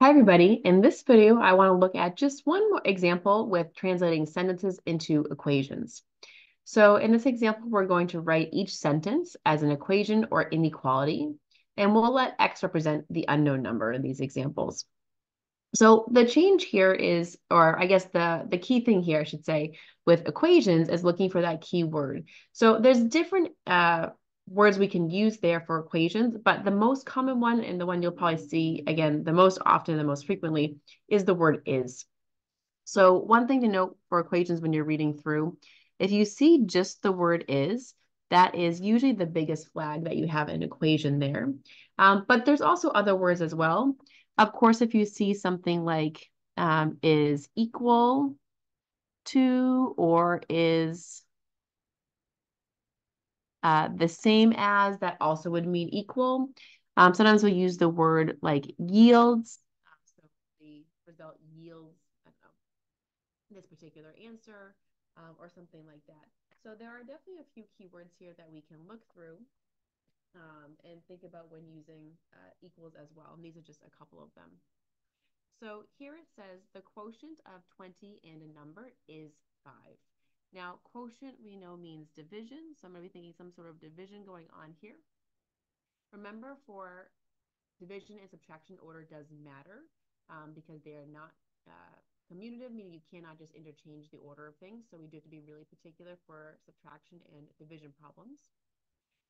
Hi, everybody. In this video, I want to look at just one more example with translating sentences into equations. So in this example, we're going to write each sentence as an equation or inequality, and we'll let x represent the unknown number in these examples. So the change here is, or I guess the, the key thing here, I should say, with equations is looking for that key word. So there's different uh, words we can use there for equations, but the most common one and the one you'll probably see again the most often the most frequently is the word is. So one thing to note for equations when you're reading through, if you see just the word is, that is usually the biggest flag that you have an equation there. Um, but there's also other words as well. Of course, if you see something like um, is equal to or is uh, the same as that also would mean equal. Um, sometimes we'll use the word like yields. So the result yields know, this particular answer um, or something like that. So there are definitely a few keywords here that we can look through um, and think about when using uh, equals as well. And these are just a couple of them. So here it says the quotient of 20 and a number is 5. Now, quotient we know means division, so I'm going to be thinking some sort of division going on here. Remember, for division and subtraction, order does matter um, because they are not uh, commutative, meaning you cannot just interchange the order of things. So we do have to be really particular for subtraction and division problems.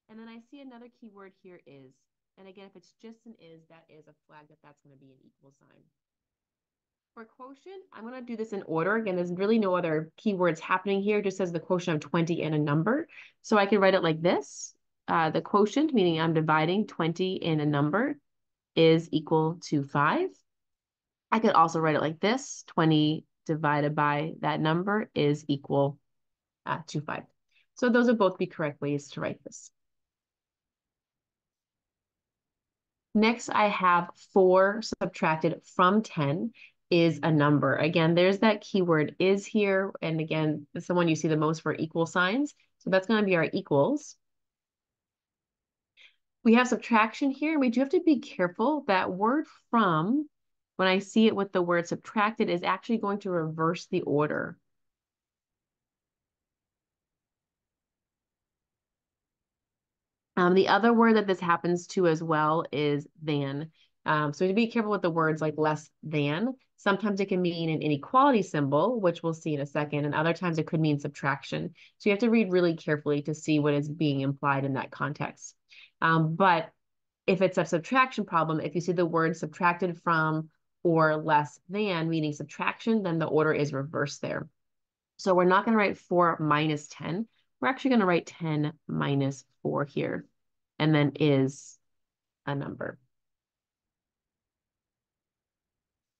And then I see another keyword here is. And again, if it's just an is, that is a flag that that's going to be an equal sign. For quotient, I'm going to do this in order. Again, there's really no other keywords happening here, just as the quotient of 20 and a number. So I can write it like this. Uh, the quotient, meaning I'm dividing 20 in a number, is equal to 5. I could also write it like this. 20 divided by that number is equal uh, to 5. So those are both the correct ways to write this. Next, I have 4 subtracted from 10 is a number. Again, there's that keyword is here. And again, it's the one you see the most for equal signs. So that's going to be our equals. We have subtraction here. and We do have to be careful. That word from, when I see it with the word subtracted, is actually going to reverse the order. Um, the other word that this happens to as well is than. Um, so to be careful with the words like less than. Sometimes it can mean an inequality symbol, which we'll see in a second, and other times it could mean subtraction. So you have to read really carefully to see what is being implied in that context. Um, but if it's a subtraction problem, if you see the word subtracted from or less than, meaning subtraction, then the order is reversed there. So we're not going to write 4 minus 10. We're actually going to write 10 minus 4 here, and then is a number.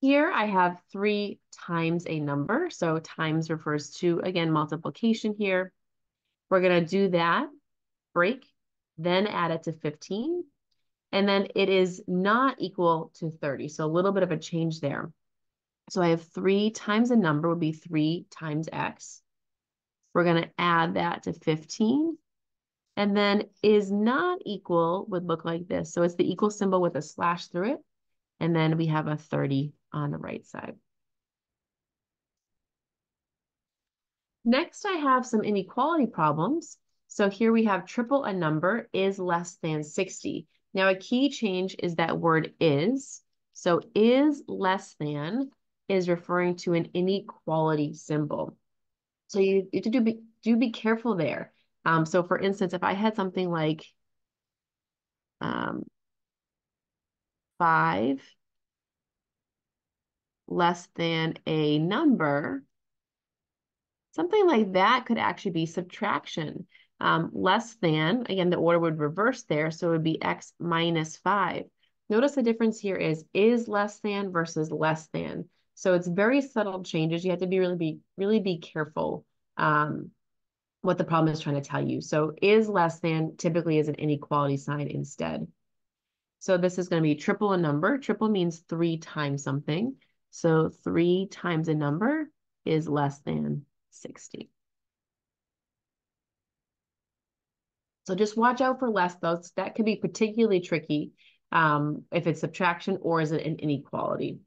Here I have three times a number. So times refers to, again, multiplication here. We're going to do that, break, then add it to 15. And then it is not equal to 30. So a little bit of a change there. So I have 3 times a number would be 3 times x. We're going to add that to 15. And then is not equal would look like this. So it's the equal symbol with a slash through it. And then we have a 30 on the right side. Next, I have some inequality problems. So here we have triple a number is less than 60. Now a key change is that word is. So is less than is referring to an inequality symbol. So you, you do, be, do be careful there. Um, so for instance, if I had something like um, 5 less than a number, something like that could actually be subtraction. Um, less than, again, the order would reverse there, so it would be x minus 5. Notice the difference here is is less than versus less than. So it's very subtle changes. You have to be really be really be careful um, what the problem is trying to tell you. So is less than typically is an inequality sign instead. So this is going to be triple a number. Triple means three times something. So 3 times a number is less than 60. So just watch out for less, those. That can be particularly tricky. um, if it's subtraction or is it an inequality.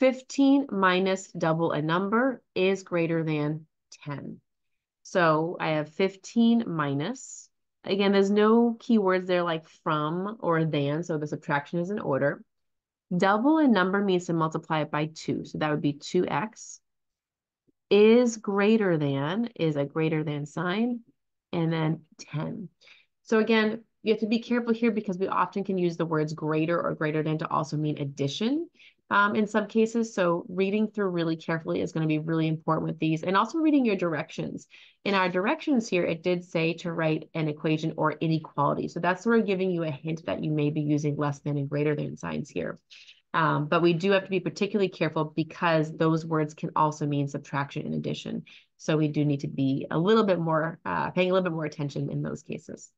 15 minus double a number is greater than 10. So I have 15 minus. Again, there's no keywords there like from or than, so the subtraction is in order. Double a number means to multiply it by 2, so that would be 2x. Is greater than is a greater than sign, and then 10. So again, you have to be careful here because we often can use the words greater or greater than to also mean addition um, in some cases. So reading through really carefully is going to be really important with these and also reading your directions. In our directions here, it did say to write an equation or inequality. So that's sort of giving you a hint that you may be using less than and greater than signs here. Um, but we do have to be particularly careful because those words can also mean subtraction and addition. So we do need to be a little bit more, uh, paying a little bit more attention in those cases.